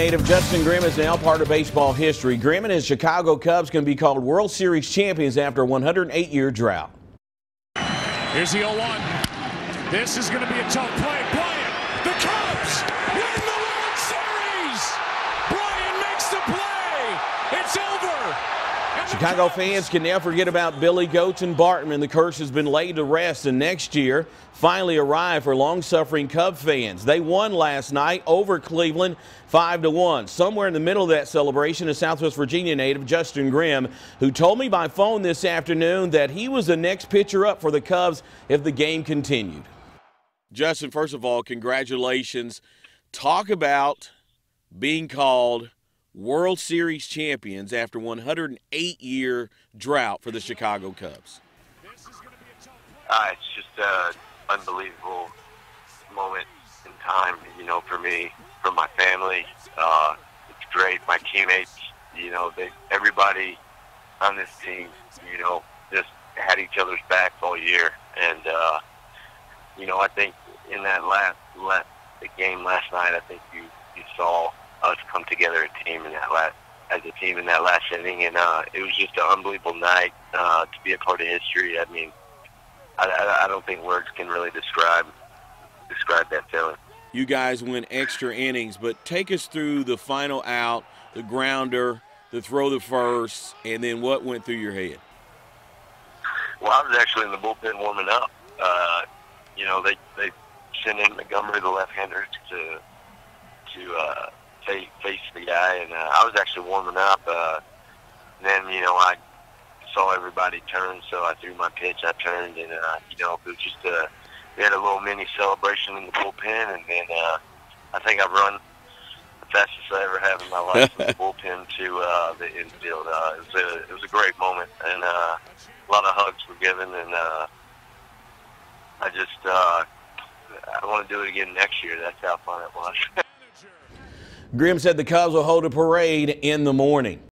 Native Justin Grimm is now part of baseball history. Grimm and his Chicago Cubs can be called World Series champions after a 108-year drought. Here's the 0-1. This is going to be a tough play. Bryant, the Cubs win the World Series. Bryant makes the play. It's over. And the Chicago fans can now forget about Billy Goats and Bartman. The curse has been laid to rest, and next year finally arrived for long-suffering Cub fans. They won last night over Cleveland, five to one. Somewhere in the middle of that celebration is Southwest Virginia native Justin Grimm, who told me by phone this afternoon that he was the next pitcher up for the Cubs if the game continued. Justin, first of all, congratulations. Talk about being called World Series champions after 108 year drought for the Chicago Cubs. Uh, it's just an unbelievable moment in time, you know, for me, for my family. Uh, it's great. My teammates, you know, they, everybody on this team, you know, just had each other's backs all year. And, uh, you know, I think in that last, last the game last night, I think you, you saw us come together a team in that last, as a team in that last inning. And uh, it was just an unbelievable night uh, to be a part of history. I mean, I, I, I don't think words can really describe describe that feeling. You guys went extra innings, but take us through the final out, the grounder, the throw the first, and then what went through your head? Well, I was actually in the bullpen warming up. Uh, you know, they they sent in Montgomery, the left-hander, to to uh, face, face the guy, and uh, I was actually warming up. Uh, then you know I saw everybody turn, so I threw my pitch. I turned, and uh, you know it was just a we had a little mini celebration in the bullpen, and then uh, I think I've run the fastest I ever have in my life from the bullpen to uh, the infield. Uh, it was a it was a great moment, and uh, a lot of hugs were given, and uh, I just uh, I want to do it again next year. That's how fun it was. Grimm said the Cubs will hold a parade in the morning.